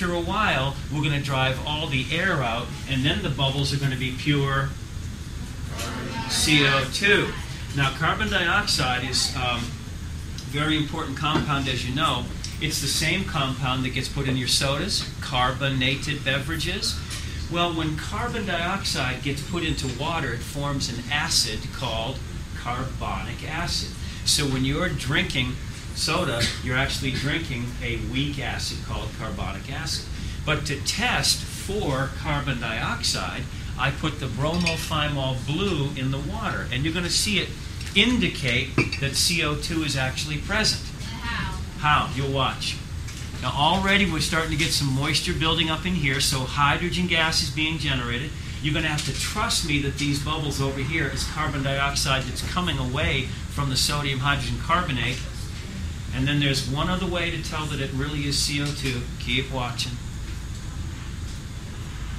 after a while, we're going to drive all the air out, and then the bubbles are going to be pure CO2. Now, carbon dioxide is um, very important compound, as you know. It's the same compound that gets put in your sodas, carbonated beverages. Well, when carbon dioxide gets put into water, it forms an acid called carbonic acid. So when you're drinking soda, you're actually drinking a weak acid called carbonic acid. But to test for carbon dioxide, I put the bromothymol blue in the water, and you're going to see it indicate that CO2 is actually present. How? How? You'll watch. Now already we're starting to get some moisture building up in here, so hydrogen gas is being generated. You're going to have to trust me that these bubbles over here is carbon dioxide that's coming away from the sodium hydrogen carbonate. And then there's one other way to tell that it really is CO2. Keep watching.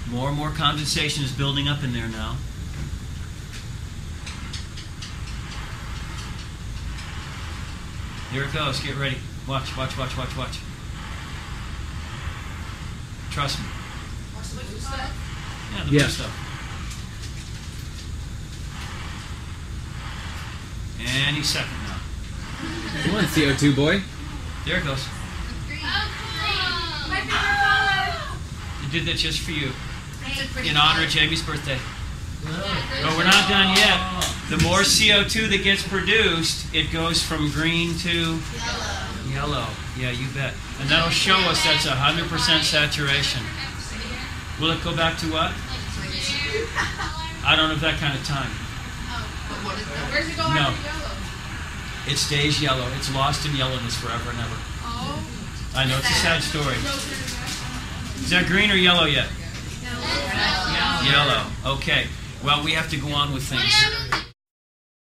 More and more condensation is building up in there now. Here it goes. Get ready. Watch, watch, watch, watch, watch. Trust me. Yeah, the Yeah. blue stuff. Any second now. Come on, CO2 boy. There it goes. My favorite color. I did that just for you in honor of Jamie's birthday. Oh. But we're not done yet. The more CO2 that gets produced, it goes from green to yellow. Yeah, you bet. And that'll show us that's 100% saturation. Will it go back to what? I don't have that kind of time. Where's it go No. Yellow? It stays yellow. It's lost in yellowness forever and ever. Oh. I know it's a sad story. Is that green or yellow yet? Yellow. Okay. Well, we have to go on with things.